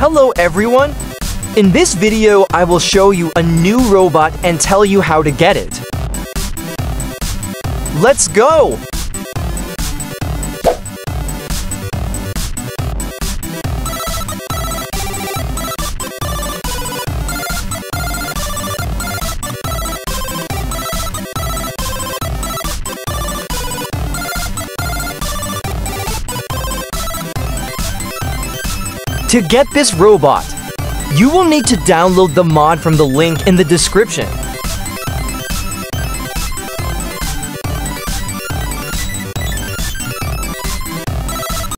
Hello everyone! In this video, I will show you a new robot and tell you how to get it. Let's go! To get this robot, you will need to download the mod from the link in the description.